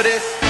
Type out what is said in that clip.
for this.